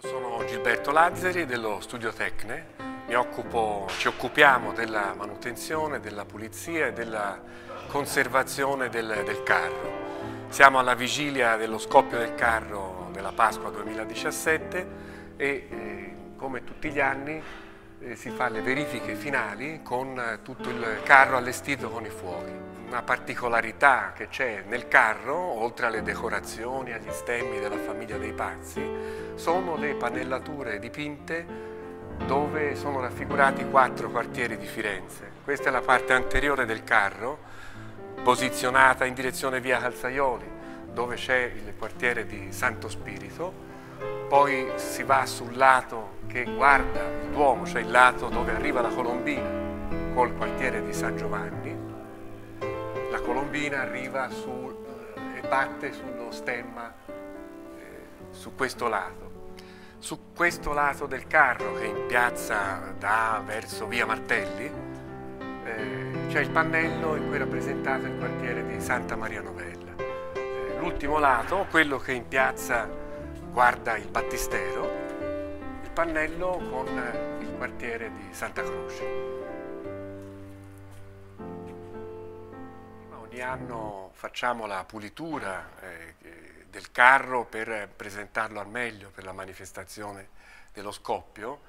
Io sono Gilberto Lazzari dello Studio Tecne, occupo, ci occupiamo della manutenzione, della pulizia e della conservazione del, del carro. Siamo alla vigilia dello scoppio del carro della Pasqua 2017 e eh, come tutti gli anni eh, si fa le verifiche finali con eh, tutto il carro allestito con i fuochi. Una particolarità che c'è nel carro, oltre alle decorazioni, agli stemmi della famiglia dei pazzi, sono le pannellature dipinte dove sono raffigurati quattro quartieri di Firenze. Questa è la parte anteriore del carro, posizionata in direzione via Calzaioli, dove c'è il quartiere di Santo Spirito, poi si va sul lato che guarda il Duomo, cioè il lato dove arriva la Colombina col quartiere di San Giovanni, Colombina arriva su, e batte sullo stemma eh, su questo lato. Su questo lato del carro che in piazza da verso via Martelli eh, c'è il pannello in cui è rappresentato il quartiere di Santa Maria Novella. Eh, l'ultimo lato, quello che in piazza guarda il battistero, il pannello con il quartiere di Santa Croce. Ogni anno facciamo la pulitura eh, del carro per presentarlo al meglio per la manifestazione dello scoppio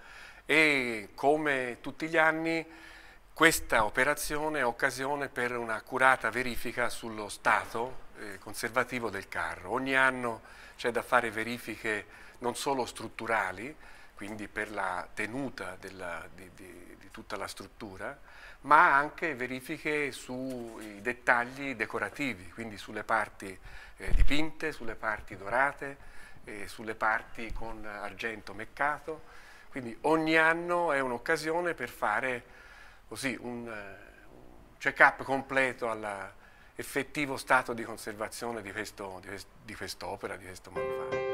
e come tutti gli anni questa operazione è occasione per un'accurata verifica sullo stato eh, conservativo del carro. Ogni anno c'è da fare verifiche non solo strutturali, quindi per la tenuta della, di, di, di, tutta la struttura, ma anche verifiche sui dettagli decorativi, quindi sulle parti eh, dipinte, sulle parti dorate, eh, sulle parti con argento meccato. Quindi ogni anno è un'occasione per fare così un, uh, check-up completo all'effettivo stato di conservazione di, questo, di, quest, quest'opera, di questo manufatto.